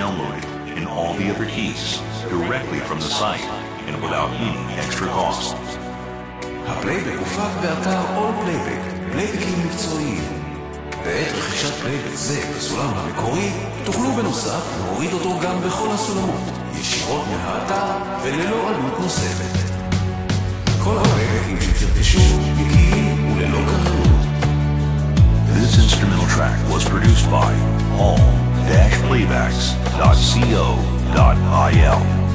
download and all the other keys directly from the site and without any extra cost. הפלייבק הופק באתר All Playback, פלייבקים מקצועיים. בעת רכישת פלייבק זה בסולם המקורי, תוכלו בנוסף להוריד אותו גם בכל הסולמות, ישירות מהאתר וללא עלות נוספת. כל הפלייבקים שתרכשו מגיעים וללא קרנות. This instrumental track was produced by All all